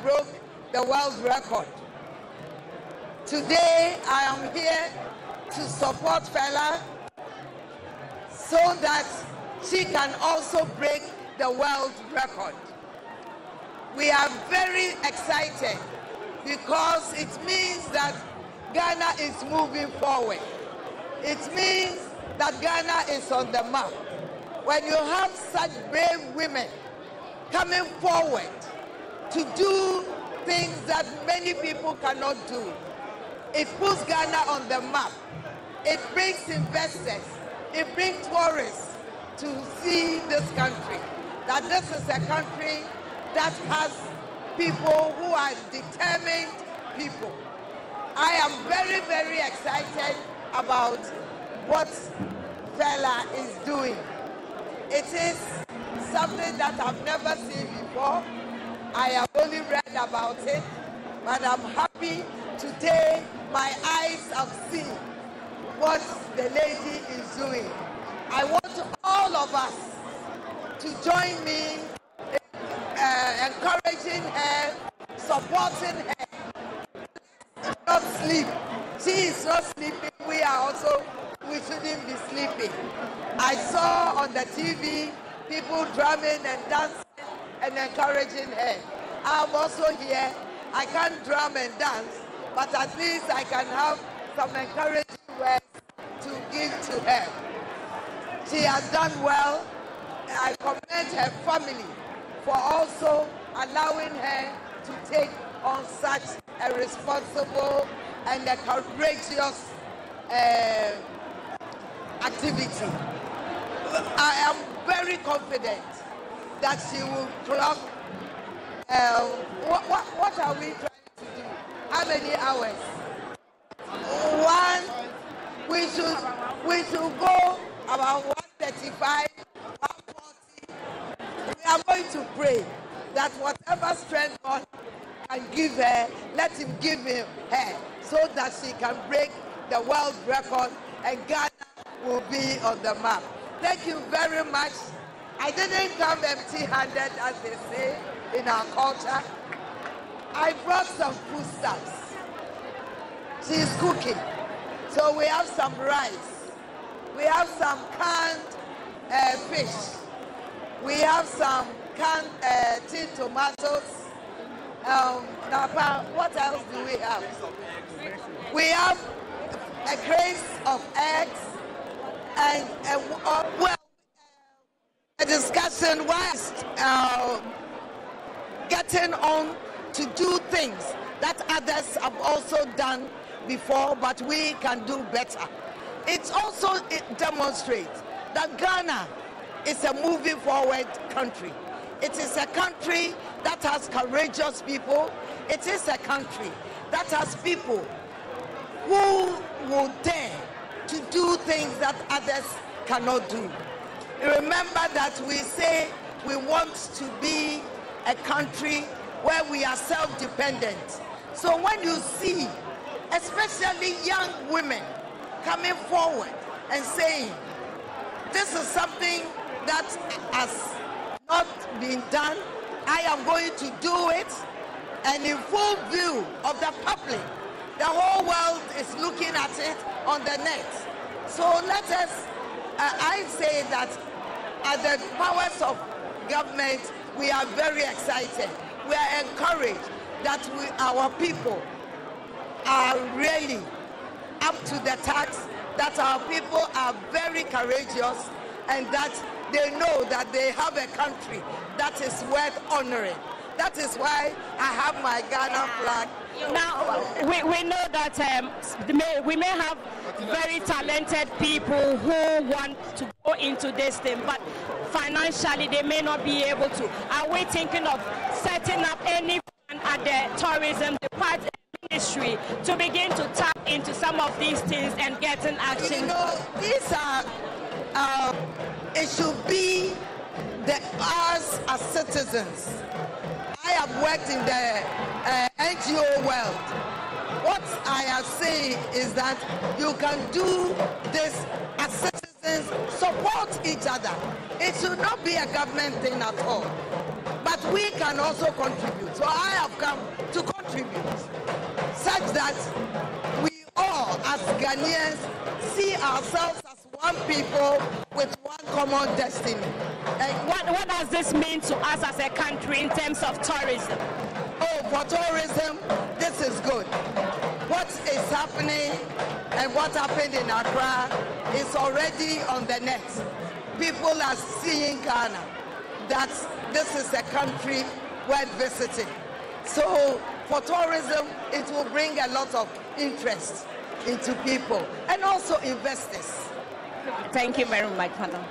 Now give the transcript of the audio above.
Broke the world record. Today, I am here to support Fela so that she can also break the world record. We are very excited because it means that Ghana is moving forward. It means that Ghana is on the map. When you have such brave women coming forward to do things that many people cannot do, it puts Ghana on the map. It brings investors, it brings tourists to see this country. That this is a country that has people who are determined people. I am very, very excited about what Fela is doing. It is something that I've never seen before. I have only read about it, but I'm happy today my eyes have seen what the lady is doing. I want all of us to join me in uh, encouraging her, supporting her. Not sleep. She is not sleeping. We are also, we shouldn't be sleeping. I saw on the TV people drumming and dancing and encouraging her. I'm also here. I can't drum and dance, but at least I can have some encouraging words to give to her. She has done well. I commend her family for also allowing her to take on such a responsible and a courageous uh, activity. I am very confident that she will clock. Uh, what, what, what are we trying to do? How many hours? One, we should, we should go about 135, 140. We are going to pray that whatever strength God can give her, let him give him her so that she can break the world record and Ghana will be on the map. Thank you very much. I didn't come empty-handed as they say in our culture. I brought some foodstuffs. She's cooking. So we have some rice. We have some canned uh, fish. We have some canned uh, tin tomatoes. Um, Napa, what else do we have? We have a crate of eggs and uh, uh, well, a whilst uh, getting on to do things that others have also done before, but we can do better. It also it demonstrates that Ghana is a moving forward country. It is a country that has courageous people. It is a country that has people who will dare to do things that others cannot do. Remember that we say we want to be a country where we are self-dependent. So when you see, especially young women coming forward and saying, this is something that has not been done, I am going to do it, and in full view of the public, the whole world is looking at it on the net. So let us, uh, I say that as the powers of government, we are very excited. We are encouraged that we, our people are really up to the task, that our people are very courageous, and that they know that they have a country that is worth honoring. That is why I have my Ghana flag. Now, we, we know that um, may, we may have very talented people who want to go into this thing, but financially they may not be able to. Are we thinking of setting up any at the tourism department? Ministry to begin to tap into some of these things and getting action. You know, these are, uh, it should be the us as citizens. I have worked in the uh, NGO world. What I am saying is that you can do this as citizens, support each other. It should not be a government thing at all. But we can also contribute. So I have come to contribute such that we all, as Ghanaians, see ourselves as one people with one common destiny. What, what does this mean to us as a country in terms of tourism? For tourism, this is good. What is happening and what happened in Accra is already on the net. People are seeing Ghana, that this is a country worth visiting. So for tourism, it will bring a lot of interest into people and also investors. Thank you very much, madam.